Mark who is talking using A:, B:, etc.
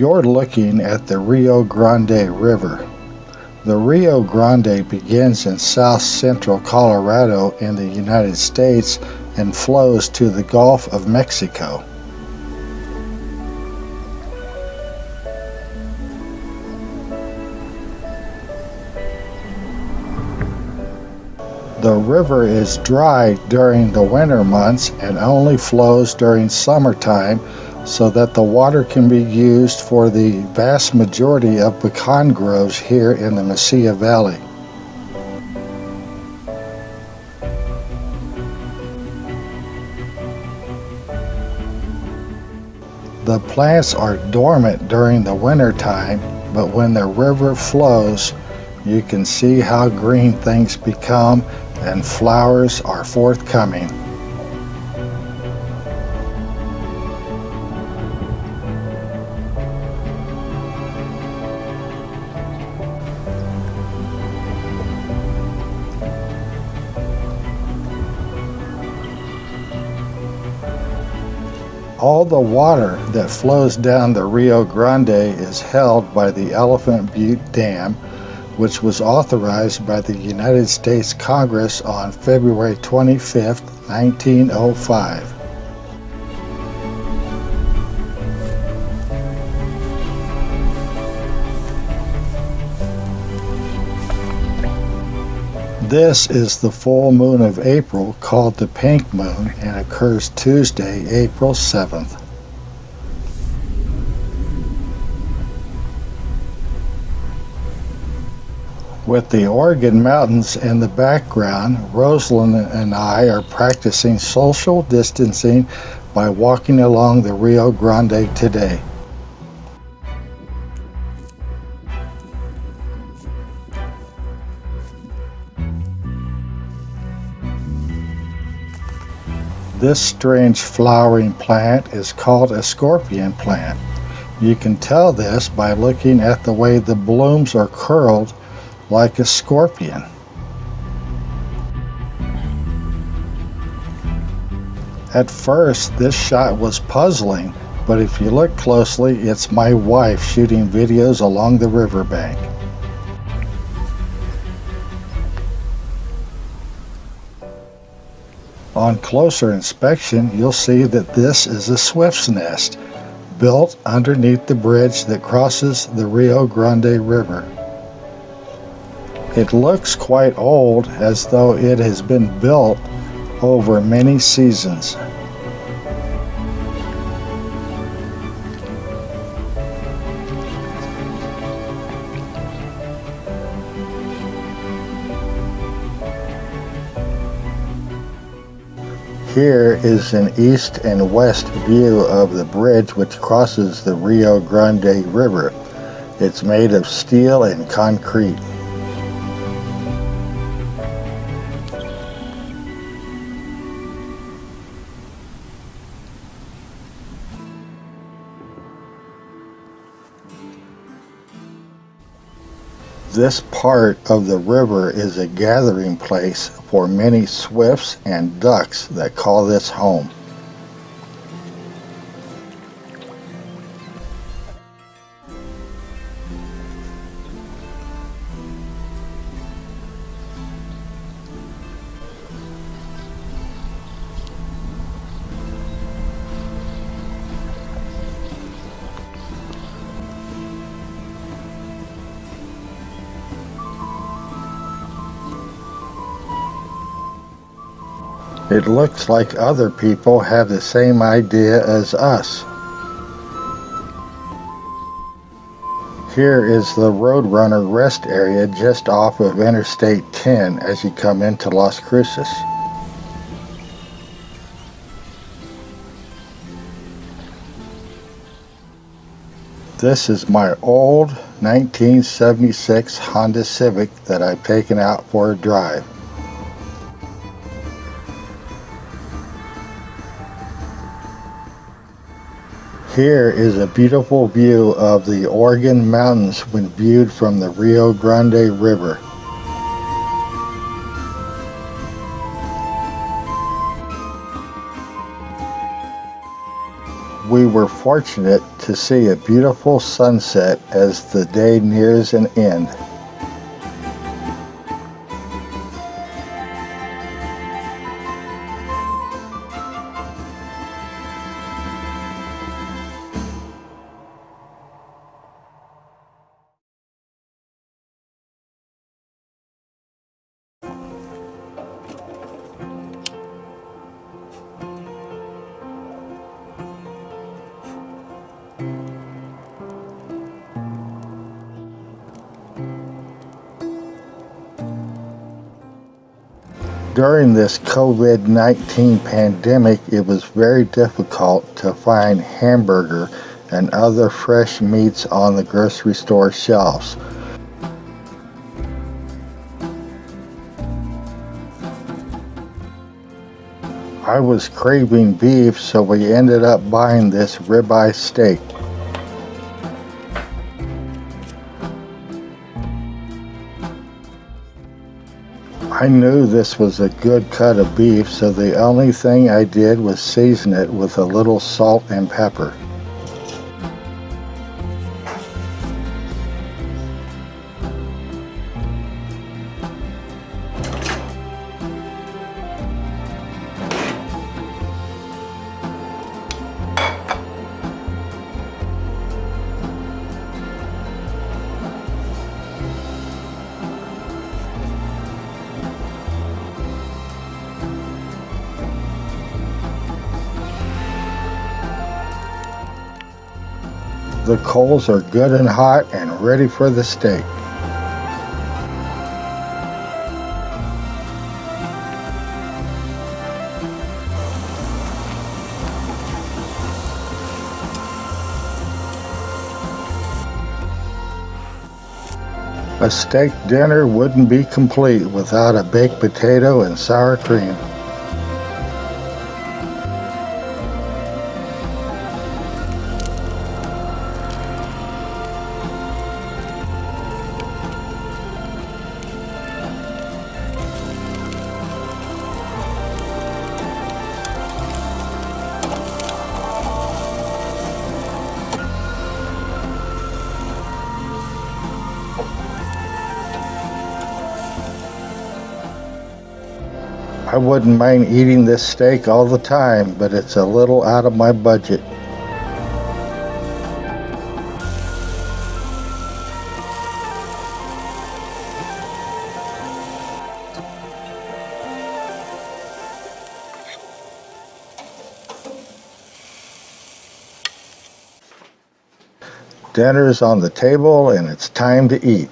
A: You're looking at the Rio Grande River. The Rio Grande begins in south central Colorado in the United States and flows to the Gulf of Mexico. The river is dry during the winter months and only flows during summertime so that the water can be used for the vast majority of pecan groves here in the Mesilla Valley. The plants are dormant during the winter time, but when the river flows, you can see how green things become and flowers are forthcoming. All the water that flows down the Rio Grande is held by the Elephant Butte Dam, which was authorized by the United States Congress on February 25, 1905. This is the full moon of April called the pink moon and occurs Tuesday, April 7th. With the Organ Mountains in the background, Rosalind and I are practicing social distancing by walking along the Rio Grande today. This strange flowering plant is called a scorpion plant. You can tell this by looking at the way the blooms are curled like a scorpion. At first, this shot was puzzling, but if you look closely, it's my wife shooting videos along the riverbank. On closer inspection, you'll see that this is a swift's nest, built underneath the bridge that crosses the Rio Grande River. It looks quite old as though it has been built over many seasons. Here is an east and west view of the bridge which crosses the Rio Grande River. It's made of steel and concrete. This part of the river is a gathering place for many swifts and ducks that call this home. It looks like other people have the same idea as us. Here is the Roadrunner rest area just off of Interstate 10 as you come into Las Cruces. This is my old 1976 Honda Civic that I've taken out for a drive. Here is a beautiful view of the Organ Mountains when viewed from the Rio Grande River. We were fortunate to see a beautiful sunset as the day nears an end. During this COVID 19 pandemic, it was very difficult to find hamburger and other fresh meats on the grocery store shelves. I was craving beef, so we ended up buying this ribeye steak. I knew this was a good cut of beef, so the only thing I did was season it with a little salt and pepper. The coals are good and hot and ready for the steak. A steak dinner wouldn't be complete without a baked potato and sour cream. I wouldn't mind eating this steak all the time, but it's a little out of my budget. Dinner's on the table and it's time to eat.